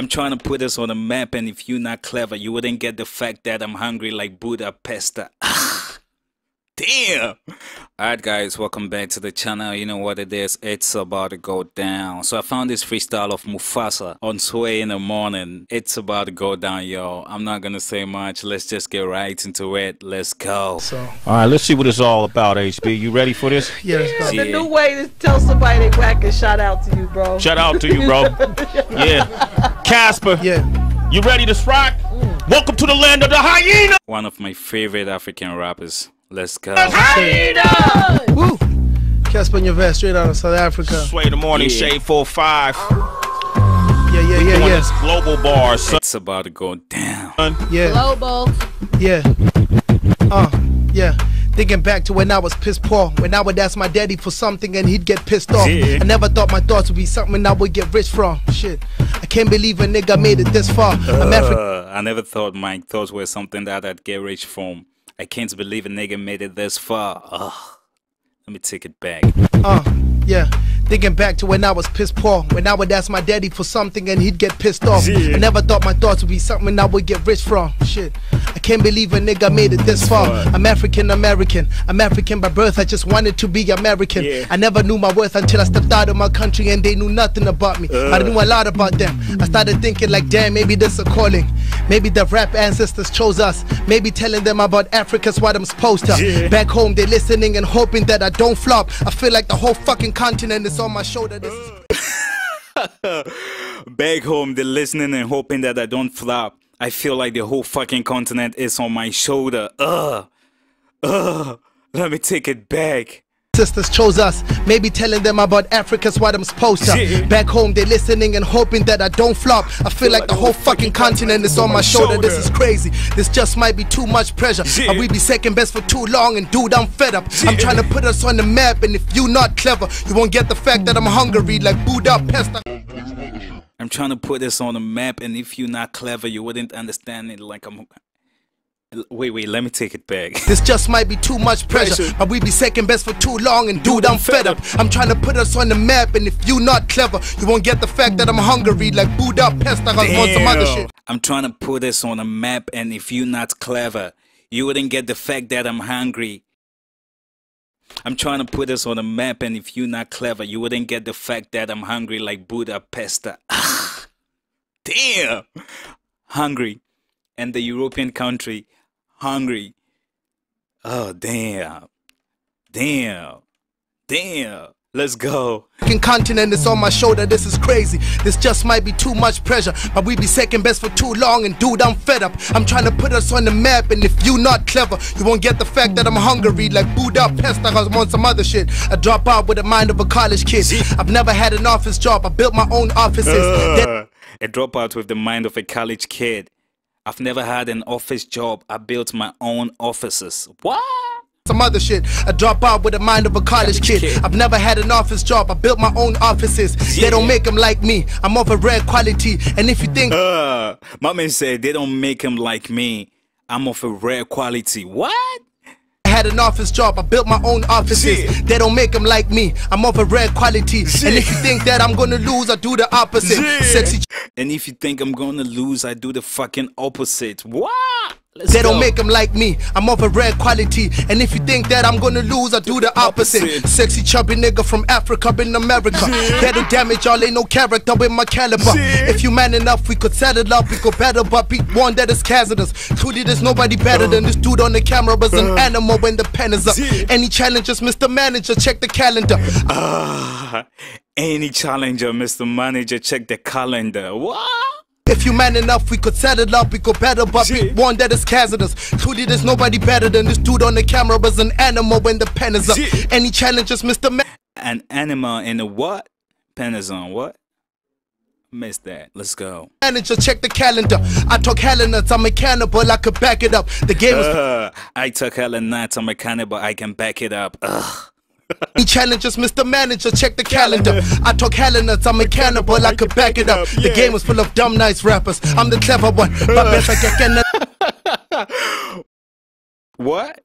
I'm trying to put this on a map, and if you're not clever, you wouldn't get the fact that I'm hungry like Budapest. Ah. Damn. Alright, guys, welcome back to the channel. You know what it is? It's about to go down. So, I found this freestyle of Mufasa on Sway in the morning. It's about to go down, yo. I'm not gonna say much. Let's just get right into it. Let's go. So All right, let's see what it's all about, HB. You ready for this? yeah, let's. Yeah. The new way to tell somebody they whack and shout out to you, bro. Shout out to you, bro. yeah. Cassper, Yeah. you ready to rock? Mm. Welcome to the land of the hyena. One of my favorite African rappers. Let's go. Woo. Casper in your vest, straight out of South Africa. Sway the morning, Yeah. shade 4-5. Yeah, yeah, yeah, yeah. this global bar, son. It's about to go down. Yeah, Global. yeah. Uh, yeah. Thinking back to when I was pissed poor, when I would ask my daddy for something and he'd get pissed off. Yeah. I never thought my thoughts would be something I would get rich from. Shit, I can't believe a nigga made it this far. I'm African. Uh, I never thought my thoughts were something that I'd get rich from. I can't believe a nigga made it this far. Ugh. Let me take it back. Uh, yeah. Thinking back to when I was pissed poor, when I would ask my daddy for something and he'd get pissed off. Yeah. I never thought my thoughts would be something I would get rich from. Shit, I can't believe a nigga made it this far. I'm African American. I'm African by birth. I just wanted to be American. Yeah. I never knew my worth until I stepped out of my country and they knew nothing about me. I Uh. knew a lot about them. I started thinking like, damn, maybe this a calling. Maybe the rap ancestors chose us. Maybe telling them about Africa's what I'm supposed to. Yeah. Back home, they're listening and hoping that I don't flop. I feel like the whole fucking continent is on my shoulder. This is Back home, they're listening and hoping that I don't flop. I feel like the whole fucking continent is on my shoulder. Ugh. Ugh. Let me take it back. Sisters chose us. Maybe telling them about Africa's what I'm supposed to. Yeah. Back home, they're listening and hoping that I don't flop. I feel like the whole fucking continent is on my shoulder. This is crazy. This just might be too much pressure. Yeah. Or we be second best for too long, and dude, I'm fed up. I'm trying to put us on the map, and if you not clever, you won't get the fact that I'm hungry like Budapest. I'm trying to put this on the map, and if you're not clever, you wouldn't understand it like I'm. Wait, wait, let me take it back. This just might be too much pressure. Pressure. But we be second best for too long, and dude, I'm fed up. I'm trying to put us on the map, and if you not clever, you won't get the fact that I'm hungry like Budapest. I was on some other Damn. shit. I'm trying to put us on a map, and if you're not clever, you wouldn't get the fact that I'm hungry. I'm trying to put us on a map, and if you're not clever, you wouldn't get the fact that I'm hungry like Budapest. Ah, damn, hungry, and the European country, hungry. Oh damn, damn, damn. Let's go. continent is on my shoulder. This is crazy. This just might be too much pressure. But we be second best for too long, and dude, I'm fed up. I'm trying to put us on the map, and if you not clever, you won't get the fact that I'm hungry like Budapest. I was on some other shit. I drop out with the mind of a college kid. I've never had an office job. I built my own offices. Uh, a dropout with the mind of a college kid. I've never had an office job. I built my own offices. What? some other shit. I drop out with the mind of a college kid. kid. I've never had an office job. I built my own offices. They don't Yeah. make them like me. I'm of a rare quality. And if you think Uh, my man said they don't make him like me. I'm of a rare quality. What? I had an office job, I built my own offices. Shit. They don't make them like me. I'm of a rare quality. And if you think that I'm gonna lose, I do the opposite. Shit. Sexy, And if you think I'm gonna lose, I do the fucking opposite. What? Let's they don't go. make them like me. I'm of a rare quality. And if you think that I'm gonna lose, I do the opposite. opposite. Sexy chubby nigga from Africa in America. Better damage, y'all ain't no character with my caliber. If you man enough, we could settle up, we could battle, but be one that is hazardous. Truly, there's nobody better than this dude on the camera. Was an animal when the pen is up. Any challenges, Mr. Manager, check the calendar. Ah, any challenger, Mr. Manager, check the calendar. What? If you man enough, we could settle up, we could battle, but be Shit. one that is hazardous. Truly, there's nobody better than this dude on the camera. Was an animal when the pen is up. Shit. Any challenges, Mr. Ma- An animal in a what? Pen is on what? Missed that. Let's go. Manager, check the calendar. I talk hella nuts, I'm a cannibal, I could back it up. The game is Uh, I took hella on my cannibal. I can back it up. Ugh. Any challenges, Mr. Manager, check the calendar. I talk hella nuts, I'm a cannibal, I could back it up. The game is full of dumb, nice rappers. I'm the clever one, but best I can. What?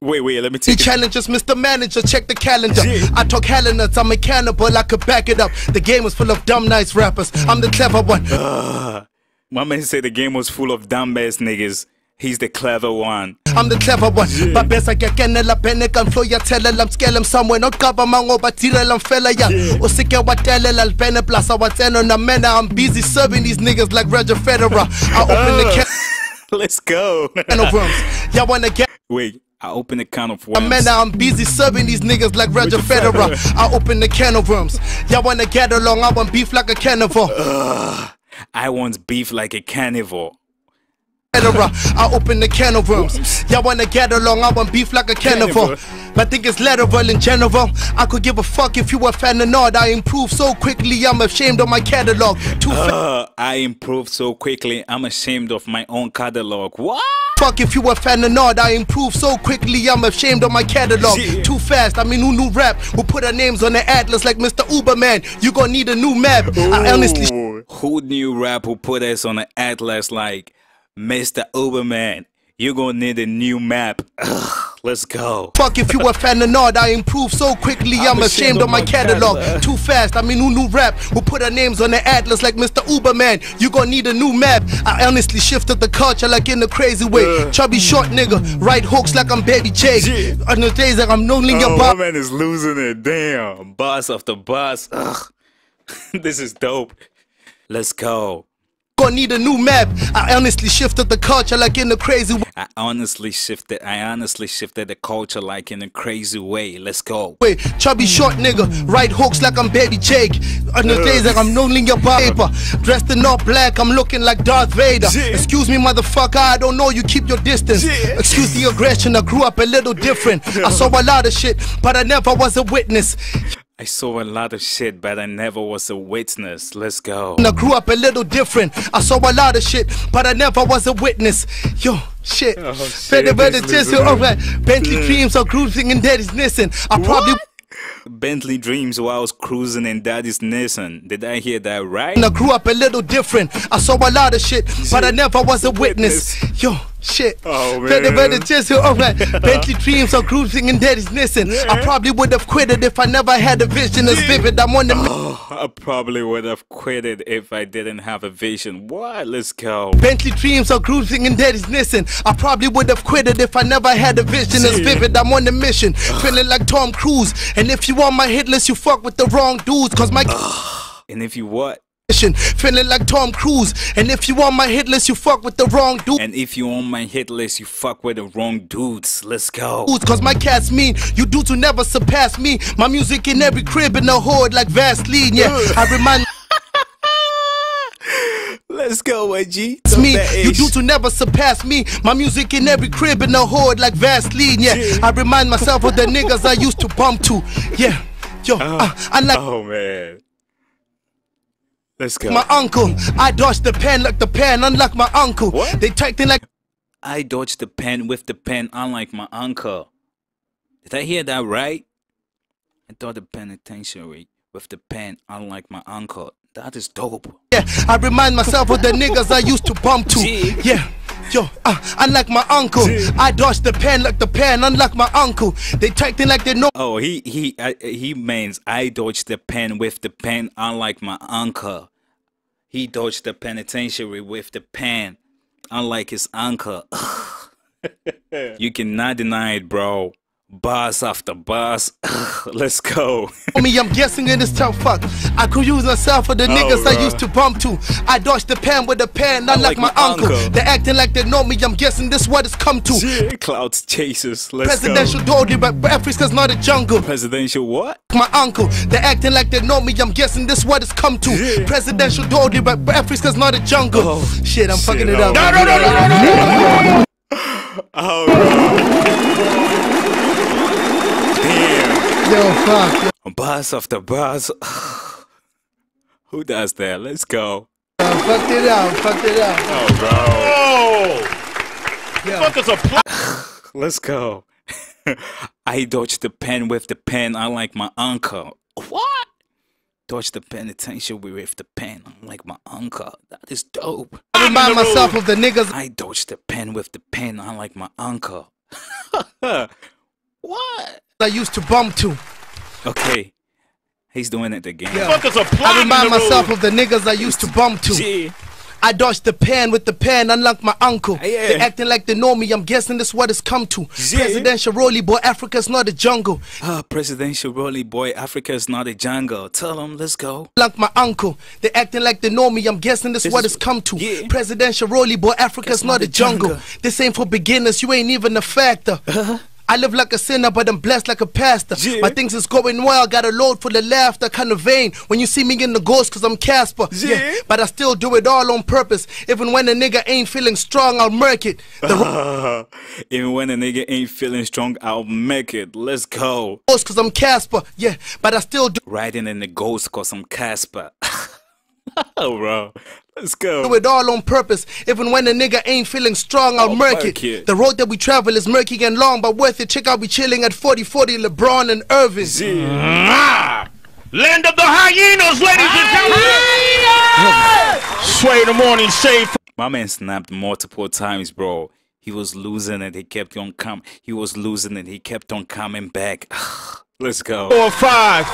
Wait, wait, let me take it. challenges, Mr. Manager, check the calendar. Shit. I talk hella nuts, I'm a cannibal, I could back it up. The game is full of dumb, nice rappers. I'm the clever one. Uh, My man said the game was full of dumbass niggas. He's the clever one. I'm the clever one. Babesa ke kenela pene kan flow ya thelela mskele somewhere not cover mango but tirela mfela ya o seke wa telela pene plus I was on a man I'm busy serving these niggas like Roger Federer. I open the ah. can Let's go. can of worms. Y'all wanna get Wait, I opened a can of man worms. now I'm busy serving these niggas like Roger Federer. I open the can of worms. Y'all wanna get along I want beef like a carnivore. I want beef like a carnivore. I open the can of worms. Y'all wanna get along? I want beef like a carnivore. But think it's Letterville in general. I could give a fuck if you a fan or not. I improve so quickly, I'm ashamed of my catalog. Too Uh, I improved so quickly, I'm ashamed of my own catalog. What? fuck if you a fan or not. I improve so quickly, I'm ashamed of my catalog. Yeah. Too fast. I mean, who new rap? Who put our names on the atlas like Mr. Uberman? You gon' need a new map. I honestly. Who knew rap who put us on the atlas like Mr. Uberman? you're gonna need a new map. Ugh, let's go. Fuck if you a fan or not, I improve so quickly, I'm, ashamed of my catalog. Too fast, I mean, who new rap? Who put our names on the atlas like Mr. Uberman? You gon' need a new map. I honestly shifted the culture like in a crazy way. Chubby short nigga, right hooks like I'm Baby Jake. Yeah. On the days that I'm knowing your Oh, my bob. man is losing it. Damn. Boss after boss. Ugh. this is dope. Let's go. Gonna need a new map. I honestly shifted the culture like in a crazy way. I honestly shifted. I honestly shifted the culture like in a crazy way. Let's go. Wait, Chubby short nigga, right hooks like I'm Baby Jake. On the days like I'm knowing your paper. Dressed in all black, I'm looking like Darth Vader. Yeah. Excuse me, motherfucker, I don't know you keep your distance. Yeah. Excuse the aggression, I grew up a little different. I saw a lot of shit, but I never was a witness. I saw a lot of shit, but I never was a witness. Let's go. I grew up a little different. I saw a lot of shit, but I never was a witness. Yo, shit. Oh, shit, Better, better, just alright. Bentley dreams are cruising and daddy's missing. I probably Bentley dreams while I was cruising in daddy's Nissan. Did I hear that right? I grew up a little different. I saw a lot of shit, but I never was a witness. Yo, shit. Oh, Better, man. better, just alright. Bentley dreams are cruising and daddy's missing. I probably would have quit it if I never had a vision as vivid. I'm on the oh, I probably would have quit it if I didn't have a vision. What? Let's go. Bentley dreams are cruising and daddy's missing. I probably would have quit it if I never had a vision as vivid. I'm on the mission, feeling like Tom Cruise. And if you on my hit list, you fuck with the wrong dudes. Cause my And if you what? Feeling like Tom Cruise. And if you on my hit list, you fuck with the wrong dudes. And if you on my hit list, you fuck with the wrong dudes. Let's go. Cause my cats mean you dudes will never surpass me. My music in every crib in the hood like Vaseline. Yeah, I remind Let's go, AG. me, you dudes will never surpass me. My music in every crib in the hood like Vaseline. Yeah, I remind myself of the niggas I used to bump to. Yeah, yo, uh, I like Oh man. Let's go. my uncle. I dodged the pen like the pen, unlike my uncle. What? They typed in like I dodged the pen with the pen, unlike my uncle. Did I hear that right? I dodged the penitentiary with the pen, unlike my uncle. That is dope. Yeah, I remind myself of the niggas I used to bump to. Yeah. Yeah, yo, uh, unlike my uncle. I dodged the pen like the pen, unlike my uncle. They typed in like they know. Oh, he he I, he means I dodged the pen with the pen, unlike my uncle. He dodged the penitentiary with the pen, unlike his uncle. you cannot deny it, bro. Boss after boss. Let's go. me, I'm guessing in this tough fuck. I could use myself for the oh, niggas I used to bump to. I dodged the pen with the pen, unlike my, like my uncle. uncle. They acting like they know me, I'm guessing this what it's come to. Clouds chasers. Let's Presidential go. Dodie, but Africa's not a jungle. Presidential what? My uncle, they acting like they know me, I'm guessing this what it's come to. Yeah. Presidential Dodie, but Africa's not a jungle. Oh, shit, I'm fucking shit, it up. oh. No, no, no, no, no, no. no. Oh, bro. Damn. Yo, fuck. Boss after boss. Who does that? Let's go. Yo, fucked it up, fucked it up. Oh, bro. Oh! Yo. Fuck is a pl- Let's go. I dodged the pen with the pen, I like my uncle. What? Dodge the penitentiary with the pen, I like my uncle. That is dope. I remind myself of the niggas I dodged the pen with the pen, I like my uncle. what? I used to bump to. Okay. He's doing it again. Yeah. fuck is a plot I remind myself room. of the niggas I used to bump to. Yeah. I dodged the pen with the pen, unlike my uncle. Yeah. They acting like they know me, I'm guessing this what it's come to. Yeah. Presidential rolly boy, Africa's not a jungle. Ah, presidential rolly boy, Africa's not a jungle. Tell them, let's go. Like my uncle, they acting like they know me. I'm guessing this, This what is- it's come to. yeah. Presidential rolly boy, Africa's That's not, a jungle. This ain't for beginners. You ain't even a factor. I live like a sinner, but I'm blessed like a pastor. Yeah. My things is going well. Got a load full of laughter, kind of vain. When you see me in the ghost, cause I'm Casper. Yeah. But I still do it all on purpose. Even when a nigga ain't feeling strong, I'll murk it. The Even when a nigga ain't feeling strong, I'll make it. Let's go. ghost, cause I'm Casper. Yeah, but I still do Riding in the ghost cause I'm Casper. oh, bro. Let's go. do it all on purpose. Even when a nigga ain't feeling strong, I'll I'll murk murk it. it. The road that we travel is murky and long, but worth it. Check out we chilling at 4040 LeBron and Irving. Land of the hyenas, ladies and gentlemen. Sway in the morning, shade. My man snapped multiple times, bro. He was losing and He kept on com. He was losing it. He kept on coming back. Let's go. Four five.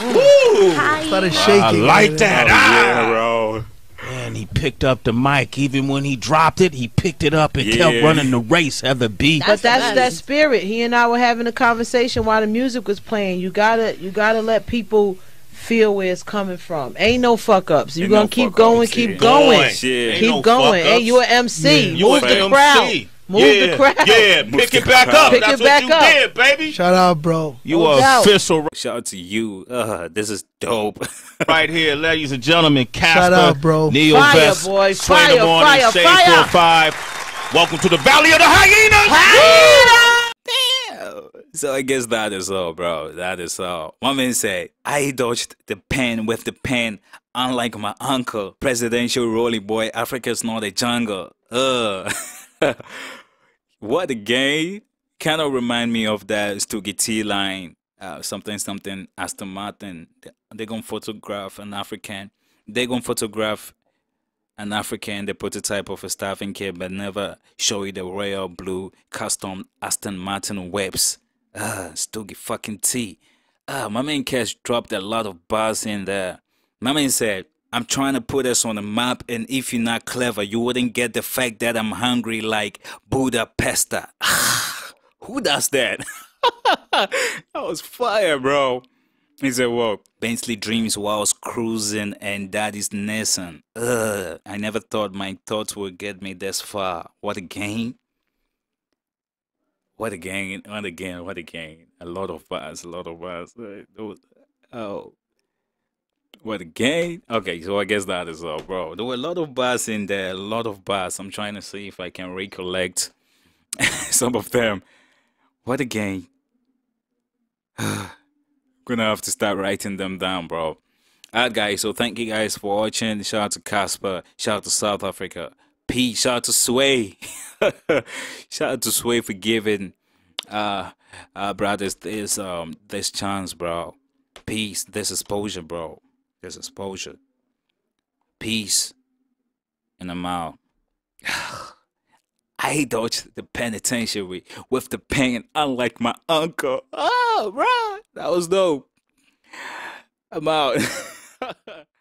Woo! Started shaking. I like man. that. Yeah, Ah. bro. And he picked up the mic. Even when he dropped it, he picked it up and kept running the race. Heather B. But that's that spirit. He and I were having a conversation while the music was playing. You gotta you gotta let people feel where it's coming from. Ain't no fuck ups. You Ain't gonna no keep going, ups, keep yeah. going. Going. Shit. Ain't Keep no going. Hey, you ups. an MC. You Move the MC. crowd. Move yeah, the crowd. Yeah, pick it back crowd. up. Pick That's it what back you up. did, baby. Shout out, bro. You No are doubt. official Shout out to you. Uh, this is dope. right here, ladies and gentlemen. Cassper, Shout out, bro. Neo Fire, Vest, boy. Sway in the Fire, morning, fire, Shade fire. 45. Welcome to the Valley of the Hyenas. so I guess that is all, bro. That is all. My man said, I dodged the pen with the pen, unlike my uncle, presidential rolly boy. Africa's not a jungle. Uh. what a game. Kind of remind me of that Stogie T line. Uh, something, something, Aston Martin. They're going to photograph an African. They're going to photograph an African, the prototype of a staffing kit, but never show you the royal blue custom Aston Martin webs. Ah, Stogie fucking T. Ah, my man Cash dropped a lot of bars in there. My man said, I'm trying to put us on the map, and if you're not clever, you wouldn't get the fact that I'm hungry like Budapest. Who does that? that was fire, bro. He said, well, Bentley dreams whilst cruising and daddy's Nissan. Ugh, I never thought my thoughts would get me this far. What a game. What a game. What a game. What a game. A lot of bars. A lot of bars. Oh. What a game. Okay, so I guess that is all, bro. There were a lot of bars in there. A lot of bars. I'm trying to see if I can recollect some of them. What a game. Gonna have to start writing them down, bro. Alright, guys. So thank you guys for watching. Shout out to Cassper. Shout out to South Africa. Pete. Shout out to Sway. Shout out to Sway for giving uh uh brothers this um this chance, bro. Peace. This exposure, bro. This exposure. Peace. And I'm out. I dodged the penitentiary with the pain, unlike my uncle. Ah, oh, bro, that was dope. I'm out.